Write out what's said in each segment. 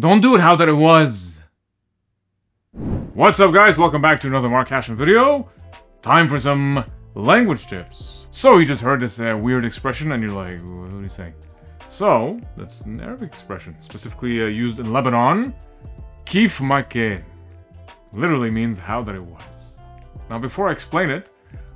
Don't do it how that it was. What's up guys, welcome back to another Mark Hachem video. Time for some language tips. So you just heard this uh, weird expression and you're like, what are you saying? So, that's an Arabic expression, specifically uh, used in Lebanon. Kif makin. Literally means how that it was. Now before I explain it,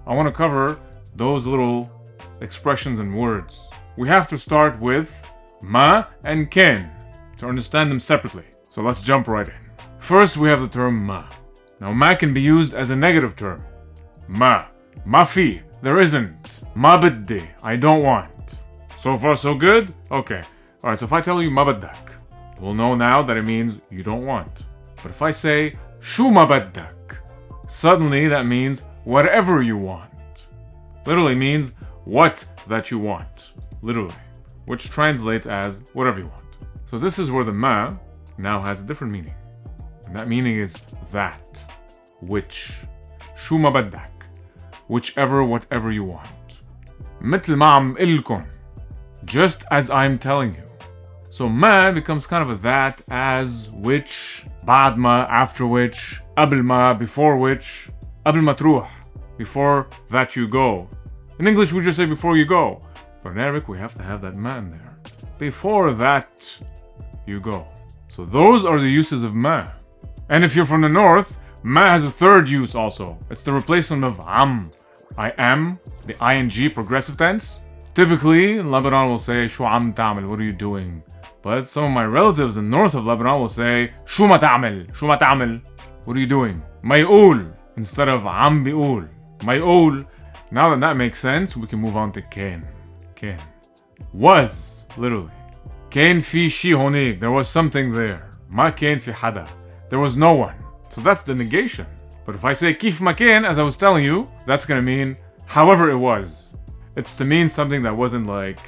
I want to cover those little expressions and words. We have to start with ma and ken to understand them separately. So let's jump right in. First, we have the term ma. Now, ma can be used as a negative term. Ma. Ma fi. There isn't. Ma biddi. I don't want. So far, so good? Okay. Alright, so if I tell you ma baddak, we'll know now that it means you don't want. But if I say shu ma baddak, suddenly that means whatever you want. Literally means what that you want. Literally. Which translates as whatever you want. So this is where the ma now has a different meaning. And that meaning is that, which. Shuma baddak. Whichever, whatever you want. مثل ما عم إلكم. Just as I'm telling you. So ma becomes kind of a that, as, which, بعد ما, after which, قبل ما, before which, قبل ما تروح, before that you go. In English we just say before you go. But in Arabic we have to have that ma in there. Before that you go. So those are the uses of ma. And if you're from the north, ma has a third use also. It's the replacement of am. I am, the ing progressive tense. Typically, in Lebanon will say shu am ta'amil, what are you doing? But some of my relatives in north of Lebanon will say shu ma ta'amil, shu ma ta'amil, what are you doing? May'ul, instead of am bi'ul. May'ul, now that that makes sense, we can move on to ken. Ken. Was, literally. كان في شي هونيك there was something there ما كان في حدا there was no one so that's the negation but if I say كيف ما كان as I was telling you that's gonna mean however it was it's to mean something that wasn't like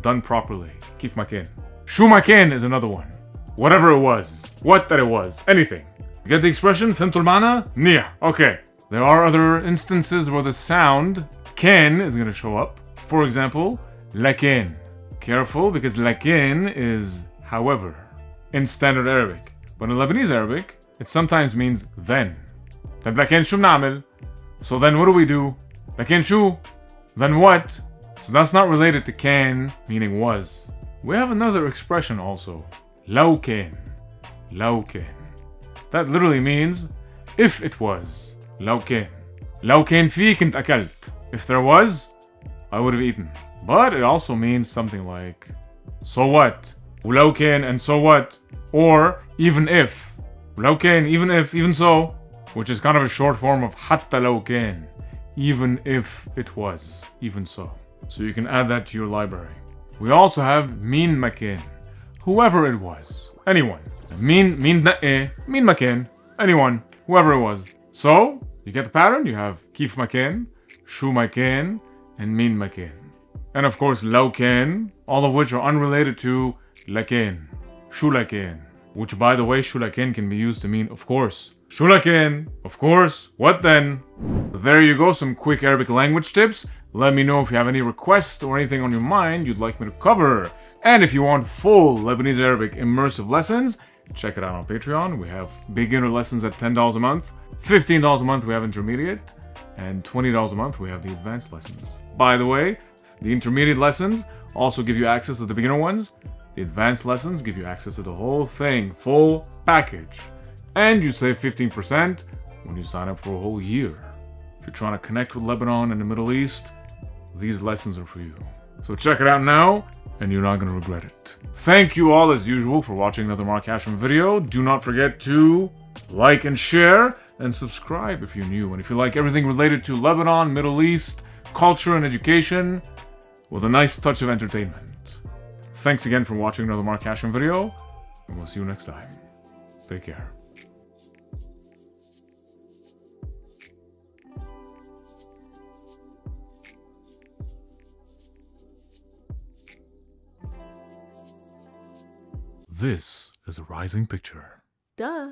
done properly كيف ما كان شو ما كان is another one whatever it was what that it was anything you get the expression فهمتوا المعنى منيح okay there are other instances where the sound can is gonna show up for example لكن Careful, because lakin is however in standard Arabic. But in Lebanese Arabic, it sometimes means then. Then shum. So then what do we do? Lakin shu. Then what? So that's not related to can, meaning was. We have another expression also. Lauken. Lauken. That literally means if it was. Lauken. Lauken fi kint akalt. If there was, I would have eaten. But it also means something like, so what? ولو كان and so what? Or even if. ولو كان, even if, even so. Which is kind of a short form of حتى لو كان. Even if it was. Even so. So you can add that to your library. We also have مين مكان. Whoever it was. Anyone. مين مين نقي. مين مكان. Anyone. Whoever it was. So, you get the pattern? You have كيف مكان, شو مكان, and مين مكان. And of course, lauken, all of which are unrelated to laken, shulaken, which by the way, shulaken can be used to mean of course. Shulaken, of course, what then? There you go, some quick Arabic language tips. Let me know if you have any requests or anything on your mind you'd like me to cover. And if you want full Lebanese Arabic immersive lessons, check it out on Patreon. We have beginner lessons at $10 a month, $15 a month we have intermediate, and $20 a month we have the advanced lessons. By the way, the intermediate lessons also give you access to the beginner ones. The advanced lessons give you access to the whole thing, full package. And you save 15% when you sign up for a whole year. If you're trying to connect with Lebanon and the Middle East, these lessons are for you. So check it out now, and you're not going to regret it. Thank you all, as usual, for watching another Mark Hachem video. Do not forget to like and share, and subscribe if you're new. And if you like everything related to Lebanon, Middle East, culture, and education, with a nice touch of entertainment. Thanks again for watching another Mark Hachem video, and we'll see you next time. Take care. This is a rising picture. Duh.